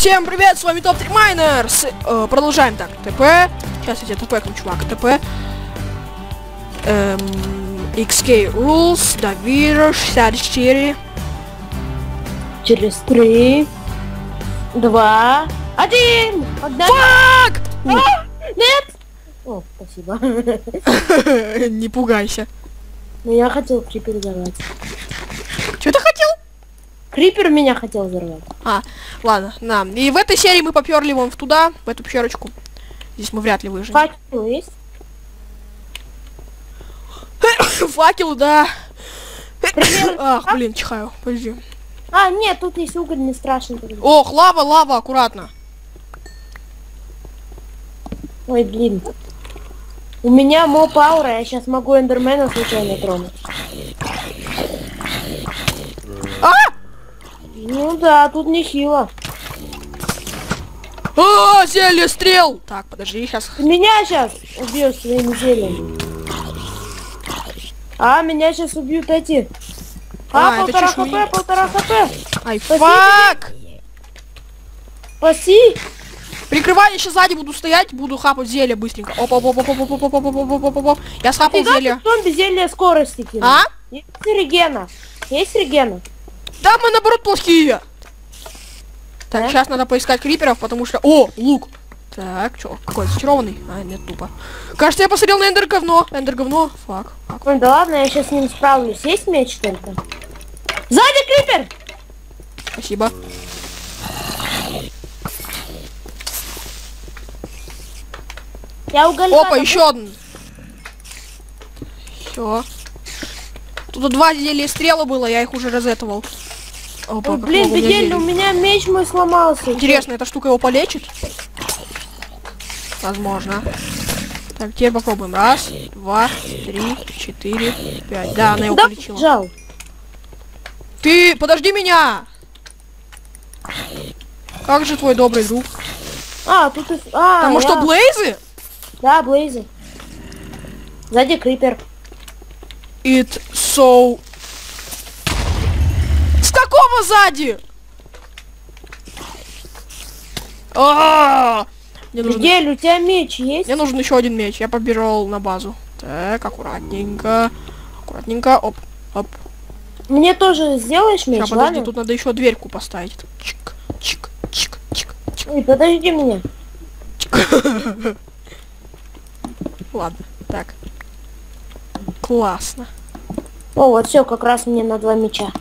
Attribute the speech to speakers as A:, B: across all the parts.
A: Всем привет, с вами Топ-3 Майнерс. Э, продолжаем так. ТП. Сейчас я тебе ТП чувак. ТП. Эм, XK Rules. Давир 64.
B: Через три, два, один. Погнали.
A: Фак!
B: А, Нет. О, спасибо.
A: Не пугайся.
B: Но я хотел крипер взорвать.
A: Что ты хотел?
B: Крипер меня хотел взорвать.
A: А, ладно, на. И в этой серии мы поперли вон в туда, в эту пещерочку. Здесь мы вряд ли выживем.
B: Факел есть?
A: Факел, да.
B: Примерно
A: Ах, блин, чихаю. Подожди.
B: А, нет, тут есть уголь, не страшно.
A: Ох, лава, лава, аккуратно.
B: Ой, блин. У меня моб аура, я сейчас могу эндермена случайно тронуть.
A: А!
B: Ну да, тут нехило.
A: А, зелье стрел! Так, подожди, сейчас.
B: Меня сейчас убьешь своим зельем. А, меня сейчас убьют эти.
A: А,
B: А, полтора хп, полтора хп.
A: Ай, фак!
B: Спаси.
A: Прикрывай, я сейчас сзади буду стоять, буду хапать зелье быстренько. Оп, оп, оп, оп, оп, оп, оп, оп, оп, оп, оп, оп, оп. Я схапал зелье.
B: зомби зелье скорости.
A: А?
B: Есть регена. Есть регена.
A: Да, мы наоборот плохие. Так,
B: Да?
A: сейчас надо поискать криперов, потому что... О, лук. Так, чё, какой зачарованный? А, нет, тупо. Кажется, я посмотрел на эндер говно. Эндер говно. Фак, фак.
B: Ой, да ладно, я сейчас с ним справлюсь. Есть меч только? Сзади крипер!
A: Спасибо.
B: Я уголька.
A: Опа, еще один. Все. Тут два зелья стрела было, я их уже розетовал. Опа,
B: Ой, блин,
A: много у меня
B: бедель, у меня меч мой сломался.
A: Интересно, эта штука его полечит? Возможно. Так, теперь попробуем. Раз, два, три, четыре, пять. Да, она его
B: Куда
A: полечила.
B: побежал?
A: Ты, подожди меня! Как же твой добрый друг?
B: А, тут и... А,
A: Потому
B: я-
A: что Блейзы?
B: Да, Блейзы. Сзади крипер.
A: It so... Какого сзади? А, Мне нужен,
B: Бедель, у тебя меч есть?
A: мне нужен еще один меч. Я побежал на базу. Так, аккуратненько. Аккуратненько. Оп, оп.
B: Мне тоже сделаешь меч,
A: Сейчас, подожди,
B: ладно?
A: тут надо еще дверьку поставить. Чик, чик, чик, чик, чик.
B: Ой, подожди меня.
A: Ладно, так. Классно.
B: О, вот все, как раз мне на два меча.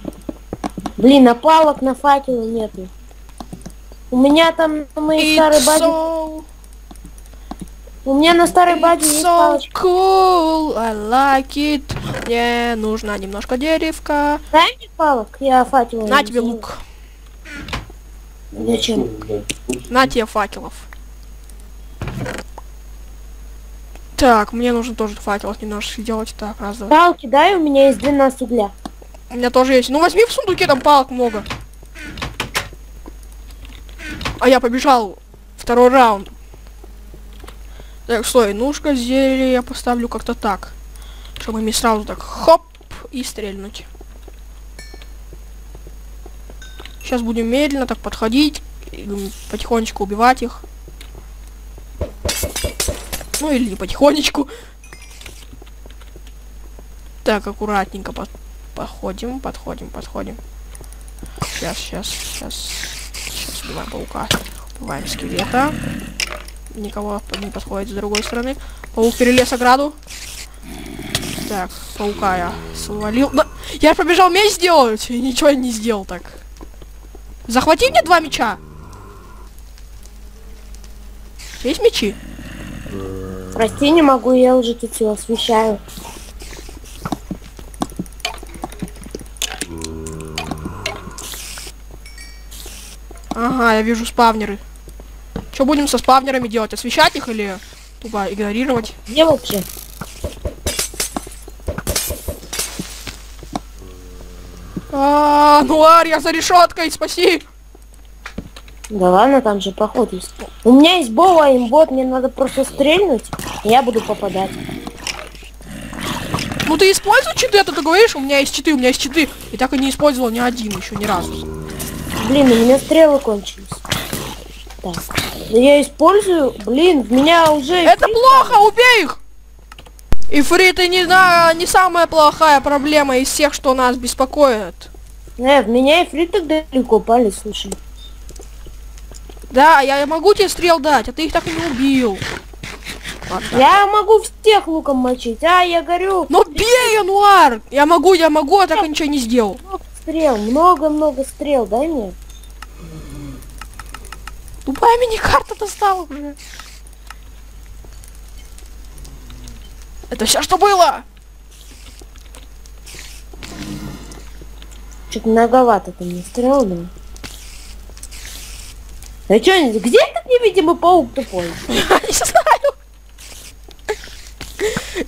B: Блин, а палок на факелы нету. У меня там на моей старой
A: It's
B: базе...
A: so,
B: У меня на старой базе
A: it's
B: есть
A: so
B: палочка.
A: cool, I like it. Мне нужно немножко деревка.
B: Дай мне палок, я факелы.
A: На тебе
B: сделаю.
A: лук.
B: Зачем?
A: На тебе факелов. Так, мне нужно тоже факелов немножко сделать. Так, раз, два.
B: Палки дай, у меня есть 12 угля.
A: У меня тоже есть. Ну возьми в сундуке, там палок много. А я побежал. Второй раунд. Так, стой, ну-ка зелье я поставлю как-то так. Чтобы мне сразу так хоп и стрельнуть. Сейчас будем медленно так подходить. Потихонечку убивать их. Ну или не потихонечку. Так, аккуратненько под подходим, подходим, подходим. Сейчас, сейчас, сейчас. Сейчас убиваем паука. Убиваем скелета. Никого не подходит с другой стороны. Паук перелез ограду. Так, паука я свалил. Да, я побежал меч сделать, и ничего не сделал так. Захвати мне два меча. Есть мечи?
B: Прости, не могу, я уже тут все освещаю.
A: Ага, я вижу спавнеры. Что будем со спавнерами делать? Освещать их или тупо игнорировать?
B: Где вообще?
A: А, Нуар, я за решеткой, спаси!
B: Да ладно, там же проход есть. У меня есть бола имбот, мне надо просто стрельнуть, и я буду попадать.
A: Ну ты используй читы, а то ты говоришь, у меня есть читы, у меня есть читы. И так и не использовал ни один еще ни разу.
B: Блин, у меня стрелы кончились. Так. Я использую, блин, меня уже...
A: Это плохо, убей их! Ифриты не, на, не самая плохая проблема из всех, что нас беспокоит.
B: Э, в меня ифрит так далеко пали, слушай.
A: Да, я могу тебе стрел дать, а ты их так и не убил. Ладно.
B: Я могу всех луком мочить, а я горю.
A: Ну бей, Януар! Я могу, я могу, а так и ничего не сделал.
B: Стрел, много-много стрел, дай мне.
A: Тупая мини-карта достала уже. Это все, что было?
B: Что-то многовато ты мне стрел, да? А чё, где этот невидимый паук тупой?
A: Не знаю.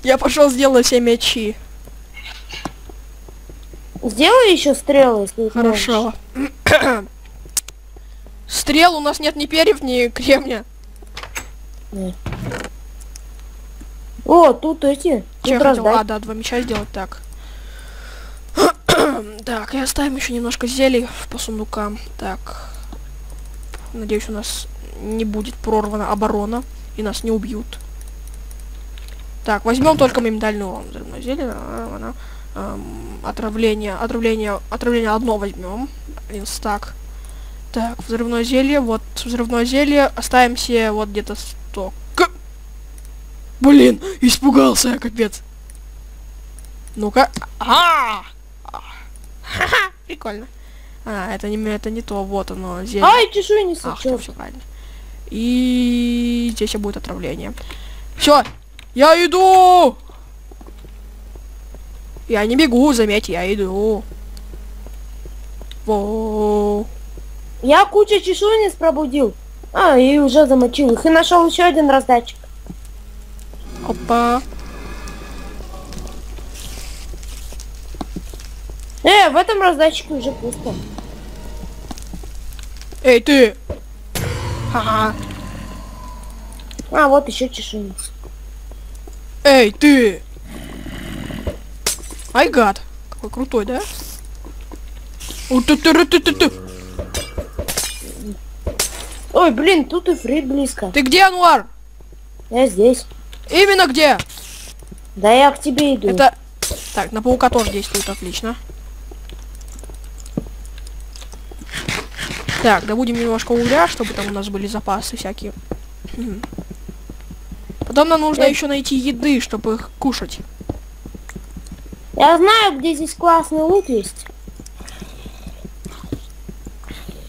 A: Я пошел сделаю все мячи.
B: Сделай еще стрелы, если
A: Хорошо. Стрел у нас нет ни перьев, ни кремня.
B: О, тут эти.
A: Че я
B: Тут
A: хотел?
B: раздать.
A: А, да, два мяча сделать так. так, и оставим еще немножко зелий по сундукам. Так. Надеюсь, у нас не будет прорвана оборона и нас не убьют. Так, возьмем только взрывное зелье. а, она, эм, отравление, отравление, отравление одно возьмем. Один стак. Так, взрывное зелье, вот взрывное зелье. Оставим себе вот где-то 100. К- Блин, испугался я, капец. Ну-ка. А! А. Прикольно. А, это не, это не то, вот оно, зелье.
B: Ай, чешуя не
A: Ах, все,
B: сочет.
A: правильно. И здесь будет отравление. Все, я иду! Я не бегу, заметьте, я иду. Во.
B: Я кучу чешуйниц пробудил. А, и уже замочил их. И нашел еще один раздатчик.
A: Опа.
B: Э, в этом раздатчике уже пусто.
A: Эй, ты! Ха-ха.
B: А, вот еще чешуйниц.
A: Эй, ты! Ай, гад. Какой крутой, да?
B: Ой, блин, тут и фрит близко.
A: Ты где, Ануар?
B: Я здесь.
A: Именно где?
B: Да я к тебе иду.
A: Это... Так, на паука тоже действует отлично. Так, добудем немножко угля, чтобы там у нас были запасы всякие. Потом нам нужно
B: Э.
A: еще найти еды, чтобы их кушать.
B: Я знаю, где здесь классный лут есть.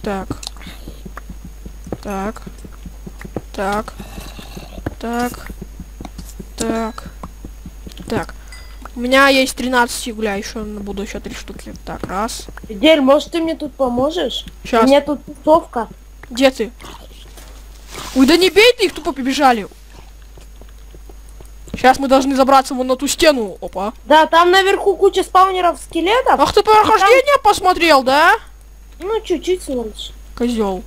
A: Так. Так. Так. Так. Так. Так. У меня есть 13 угля, еще буду еще три штуки. Так, раз.
B: Дель, может ты мне тут поможешь?
A: Сейчас.
B: У меня тут тусовка.
A: Где ты? Ой, да не бей ты их, тупо побежали. Сейчас мы должны забраться вон на ту стену. Опа.
B: Да, там наверху куча спаунеров скелетов.
A: Ах ты прохождение там... посмотрел, да?
B: Ну, чуть-чуть солнце.
A: Козел.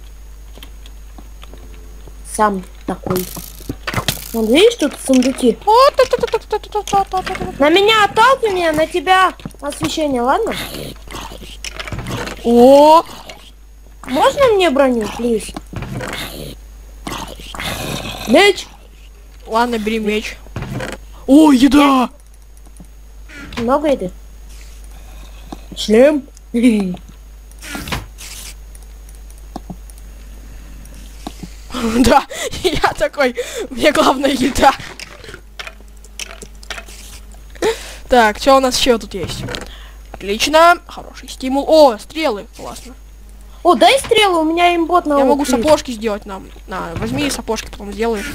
B: Сам такой. Вон, видишь, тут сундуки? На меня отталкивание, а на тебя освещение, ладно?
A: О!
B: Можно мне броню, плиз? Меч!
A: Ладно, бери меч. О, еда!
B: Много еды. Шлем.
A: Да, я такой, мне главное еда. Так, что у нас еще тут есть? Отлично, хороший стимул. О, стрелы, классно.
B: О, дай стрелу, у меня имбот на
A: Я могу сапожки сделать нам. На, возьми сапожки, потом сделаешь.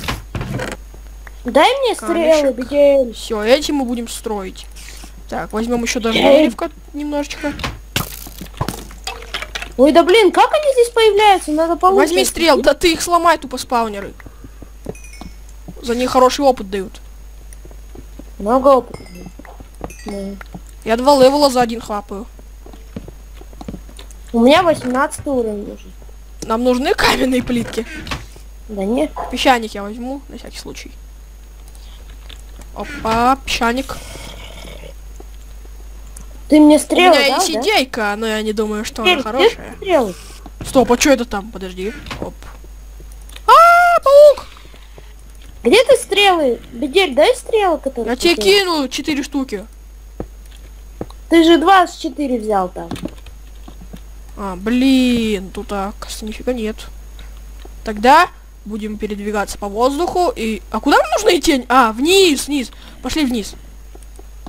B: Дай мне стрелы, где...
A: Все, этим мы будем строить. Так, возьмем еще деревка немножечко.
B: Ой, да блин, как они здесь появляются? Надо получше.
A: Возьми стрел, да ты их сломай, тупо спаунеры. За них хороший опыт дают.
B: Много опыта. Да.
A: Я два левела за один хапаю.
B: У меня 18 уровень уже.
A: Нам нужны каменные плитки.
B: Да нет.
A: Песчаник я возьму, на всякий случай. Опа, песчаник.
B: Ты мне
A: У
B: стрелы
A: меня
B: дал,
A: есть
B: да?
A: идейка, но я не думаю, что она
B: Эль, где
A: хорошая.
B: стрелы?
A: Стоп, а что это там? Подожди. Оп. паук!
B: Где ты стрелы? Бедель, дай стрелы, которые...
A: Я тебе кину четыре штуки.
B: Ты же 24 взял там.
A: А, блин, тут, оказывается, нифига нет. Тогда будем передвигаться по воздуху и... А куда нам нужно идти? А, вниз, вниз. Пошли вниз.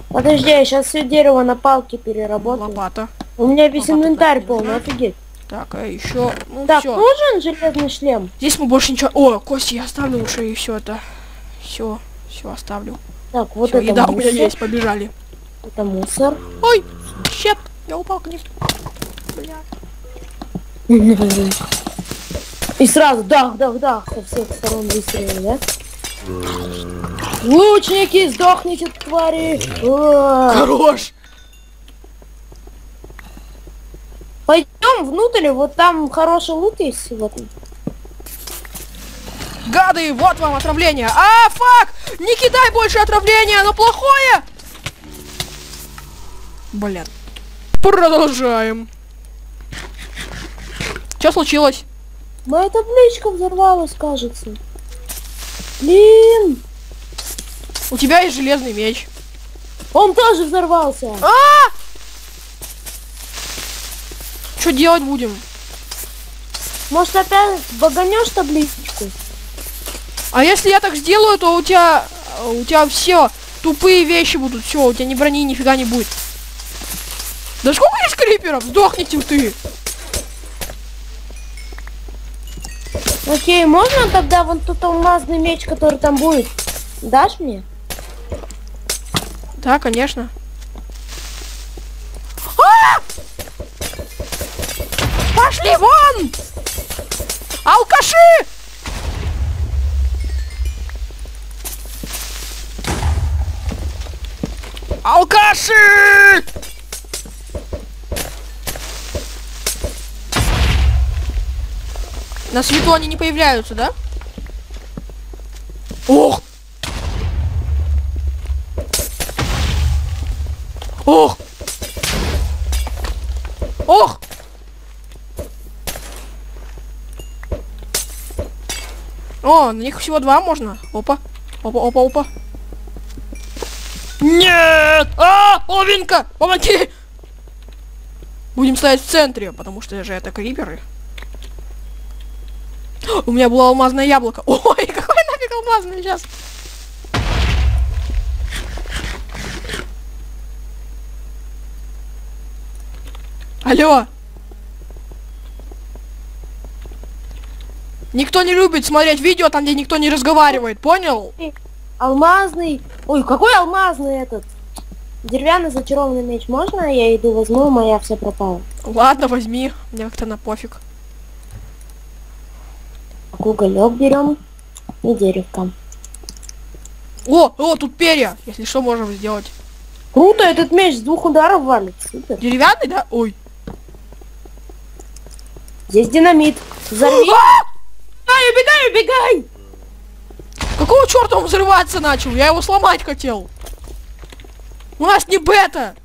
B: Подожди, я сейчас все дерево на палки переработаю.
A: Лопата.
B: У меня весь
A: Лопата
B: инвентарь
A: не
B: полный, офигеть.
A: Так, а еще... Ну,
B: Так,
A: все.
B: нужен железный шлем?
A: Здесь мы больше ничего... О, кости я оставлю лучше и все это. Все, все оставлю.
B: Так, вот
A: Всё,
B: это
A: еда у меня
B: мусор.
A: есть, побежали.
B: Это мусор.
A: Ой, щет, я упал к ним. Бля.
B: И сразу дах, дах, дах со всех сторон выстрелили, да? Лучники, сдохните, твари! Уа!
A: Хорош.
B: Пойдем внутрь, вот там хороший лут есть. Вот.
A: Гады, вот вам отравление. А, фак! Не кидай больше отравление, оно плохое! Блин. Продолжаем. Что случилось?
B: Моя табличка взорвалась, кажется. Блин!
A: У тебя есть железный меч.
B: Он тоже взорвался.
A: А! Что делать будем?
B: Может опять баганешь табличку?
A: А если я так сделаю, то у тебя у тебя все тупые вещи будут. Все, у тебя ни брони, нифига не будет. Да сколько есть криперов? Сдохните ты.
B: Окей, можно тогда вон тот алмазный меч, который там будет? Дашь мне?
A: Да, конечно. А! Пошли вон! Алкаши! Алкаши! На свету они не появляются, да? Ох! Ох! Ох! О, на них всего два можно. Опа. Опа, опа, опа. Нет! А, половинка! Помоги! Будем стоять в центре, потому что же это криперы. У меня было алмазное яблоко. Ой, какое нафиг алмазное сейчас? Алло. Никто не любит смотреть видео там, где никто не разговаривает, понял?
B: Алмазный. Ой, какой алмазный этот? Деревянный зачарованный меч. Можно я иду возьму, моя вся пропала.
A: Ладно, возьми. Мне как-то на пофиг.
B: Так, Уголек берем и деревка.
A: О, о, тут перья. Если что, можем сделать.
B: Круто, этот меч с двух ударов валит. Супер.
A: Деревянный, да? Ой.
B: Здесь динамит. Взорви.
A: А!
B: Ай, убегай, убегай!
A: Какого черта он взрываться начал? Я его сломать хотел. У нас не бета.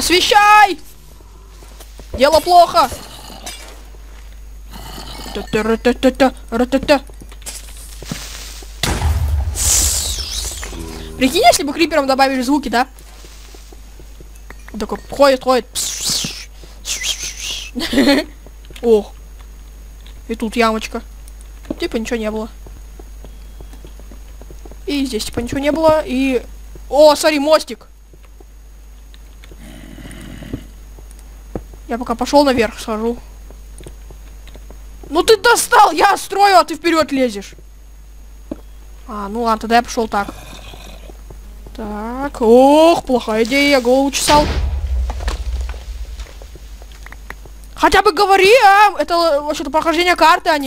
A: Освещай! Дело плохо. Прикинь, если бы криперам добавили звуки, да? Он такой ходит, ходит. Ох. И тут ямочка. Типа ничего не было. И здесь типа ничего не было. И... О, смотри, мостик. Я пока пошел наверх, схожу. Ну ты достал! Я строю, а ты вперед лезешь. А, ну ладно, тогда я пошел так. Так, ох, плохая идея, я голову чесал. Хотя бы говори, а! Это вообще-то прохождение карты, а.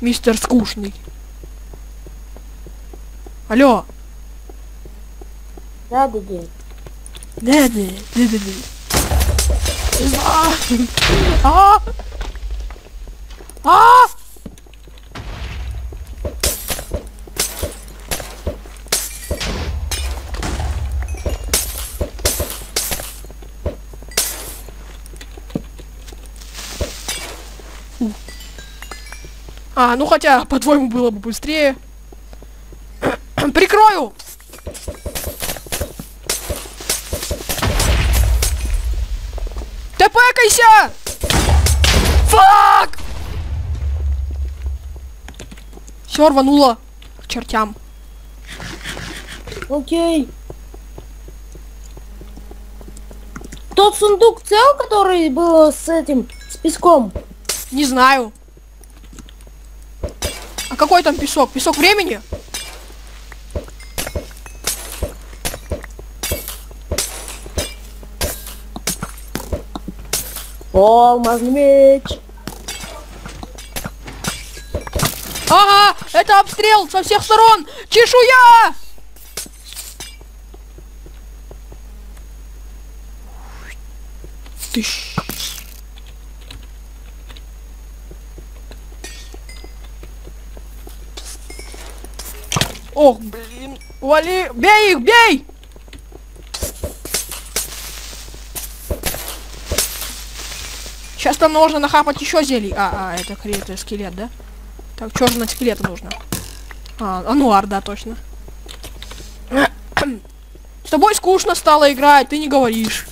A: Мистер Скучный. Алло.
B: Да, да да
A: да да да. Не знаю. А! А! А, ну хотя, по-твоему, было бы быстрее. Прикрою! Чекайся! Фак! Все рвануло к чертям.
B: Окей. Тот сундук цел, который был с этим, с песком?
A: Не знаю. А какой там песок? Песок времени?
B: Алмазный меч.
A: Ага, это обстрел со всех сторон. Чешуя! Тыщ. Ох, блин. Вали, бей их, бей! Сейчас там нужно нахапать еще зелий. А, а, это, это скелет, да? Так, что же на скелета нужно. А, ануар, да, точно. С тобой скучно стало играть, ты не говоришь.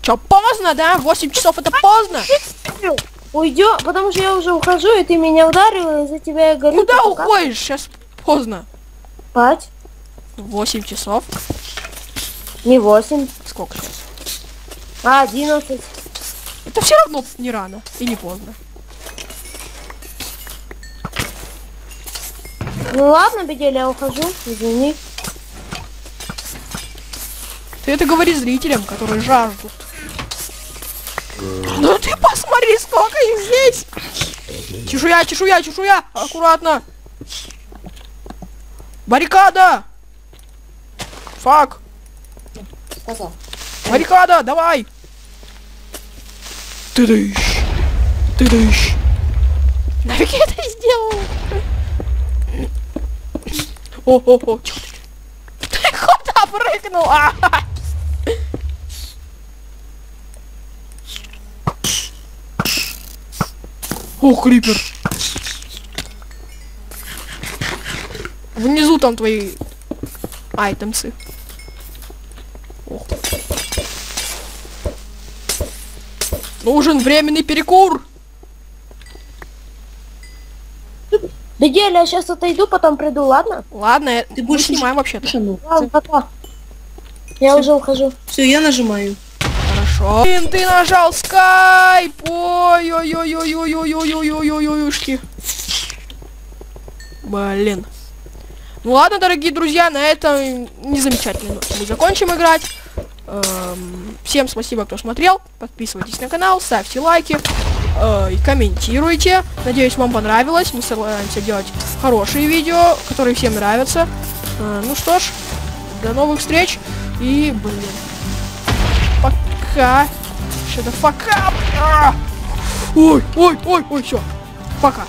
A: Чё, поздно, да? 8 часов это поздно.
B: Уйдем, потому что я уже ухожу, и ты меня ударил и за тебя я говорю.
A: Куда уходишь? Сейчас поздно.
B: Пать,
A: 8 часов.
B: Не 8.
A: Сколько сейчас?
B: А, 11.
A: Это все равно не рано и не поздно.
B: Ну ладно, Бедель, я ухожу, извини.
A: Ты это говори зрителям, которые жаждут. Ну ты посмотри, сколько их здесь! Чешуя, чешуя, чешуя! Аккуратно! Баррикада! Фак! Баррикада, давай! Ты даешь. Ты даешь. Нафиг я это сделал? О-о-о, чё ты? Ты куда прыгнул? А -а -а. О, крипер. Внизу там твои айтемсы. Нужен временный перекур.
B: Да я сейчас отойду, потом приду, ладно?
A: Ладно,
C: ты будешь
A: снимаем вообще-то.
B: Ладно. Ну, я Всё. уже ухожу.
C: Все, я нажимаю.
A: Хорошо. Блин, ты нажал скайп. ой ой ой ой ой ой ой ой ой ой ой ой Блин. Ну ладно, дорогие друзья, на этом незамечательно. Мы закончим играть. Эм, всем спасибо, кто смотрел. Подписывайтесь на канал, ставьте лайки э, и комментируйте. Надеюсь, вам понравилось. Мы стараемся делать хорошие видео, которые всем нравятся. Э, ну что ж, до новых встреч. И, блин, пока. Что-то пока. Ой, ой, ой, ой, все. Пока.